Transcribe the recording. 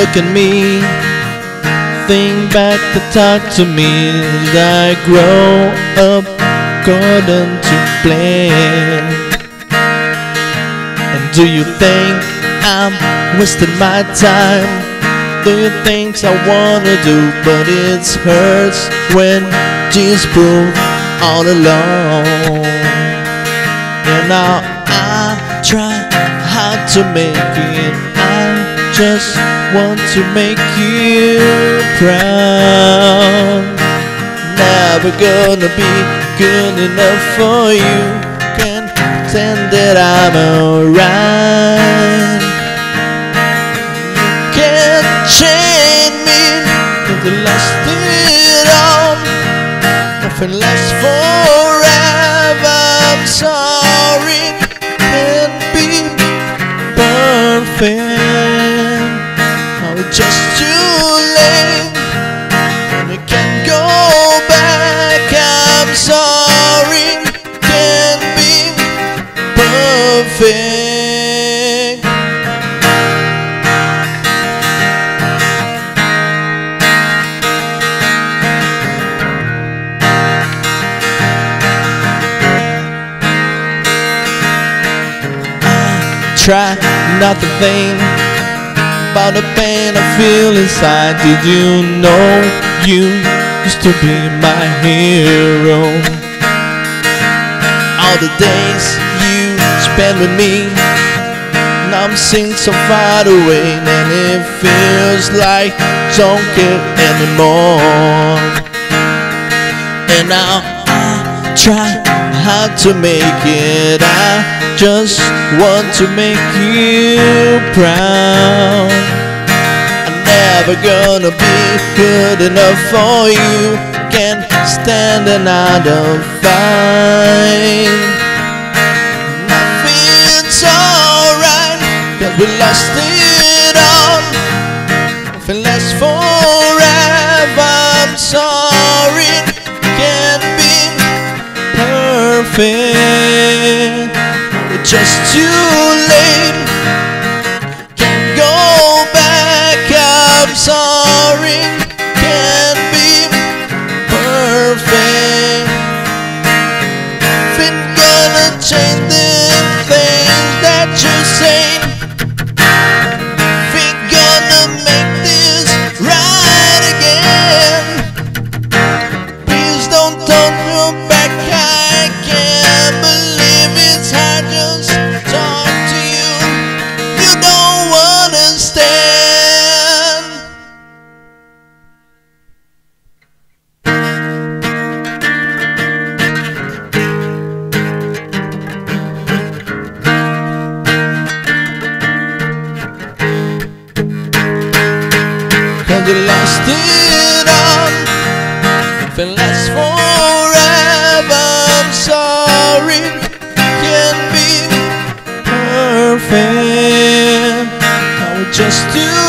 Look at me. Think back to talk to me as I grow up according to plan. And do you think I'm wasting my time? Do you think I wanna do, but it hurts when she's pulled all alone. And now I try hard to make it. I just want to make you proud. Never gonna be good enough for you. Can't pretend that I'm alright. You can't change me, cause I lost it all. Nothing lasts forever. Try not to think about the pain I feel inside. Did you know you used to be my hero? All the days you spent with me, now I'm seeing so far away, and it feels like don't care anymore. And now I try hard to make it. I just want to make you proud. I'm never gonna be good enough for you. Can't stand another fight. Nothing's alright, cause we lost it all. Nothing lasts forever. I'm sorry, can't be perfect. Just too late. Nothing lasts forever. I'm sorry, can't be perfect. Now it's just too